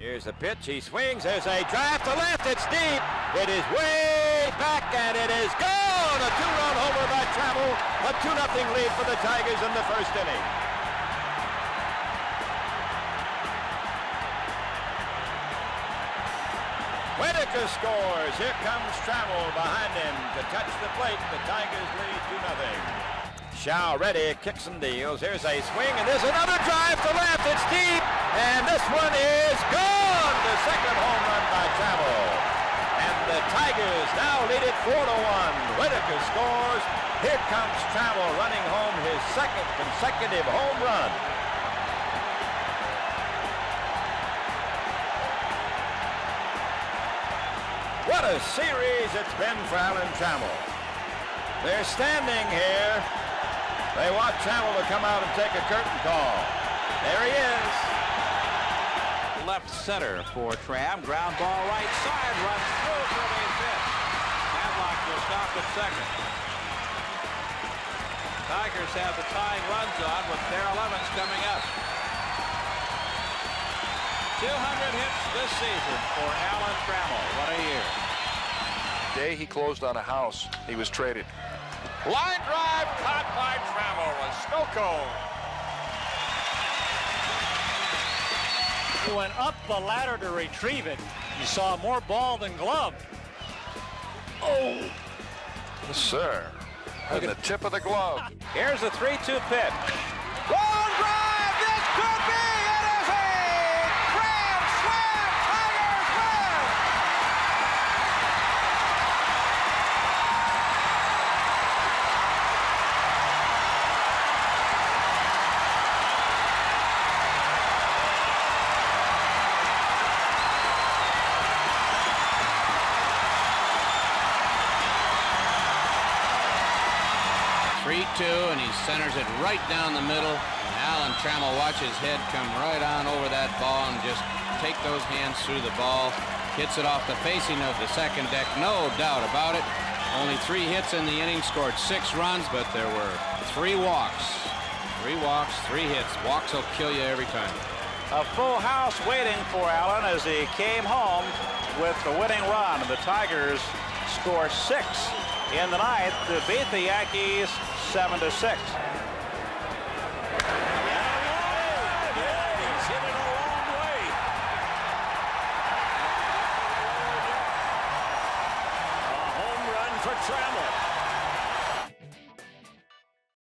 Here's the pitch. He swings. There's a drive to left. It's deep. It is way back, and it is gone. A two-run homer by Trammell. A 2 nothing lead for the Tigers in the first inning. Whitaker scores. Here comes Trammell behind him to touch the plate. The Tigers lead 2-0. Shaw ready, kicks and deals. Here's a swing, and there's another drive to left. It's deep, and this one is gone. The second home run by Trammell. And the Tigers now lead it 4 to 1. Whitaker scores. Here comes Trammell running home his second consecutive home run. What a series it's been for Alan Trammell. They're standing here. They want Trammell to come out and take a curtain call. There he is. Left center for Tram. Ground ball right side. Runs through for a base hit. Madlock will stop at second. Tigers have the tying runs on with Darrell Evans coming up. 200 hits this season for Alan Trammell. What a year. Day he closed on a house, he was traded. Line drive caught by Trammell with snow cone. He went up the ladder to retrieve it. You saw more ball than glove. Oh! Yes, sir. And the tip of the glove. Here's the 3-2 pitch. Long drive! Three-two, and he centers it right down the middle. And Alan Trammell watch his head come right on over that ball and just take those hands through the ball. Hits it off the facing of the second deck, no doubt about it. Only three hits in the inning, scored six runs, but there were three walks. Three walks, three hits. Walks will kill you every time. A full house waiting for Alan as he came home with the winning run. The Tigers score six in the ninth to beat the Yankees seven to six. A home run for Trammell.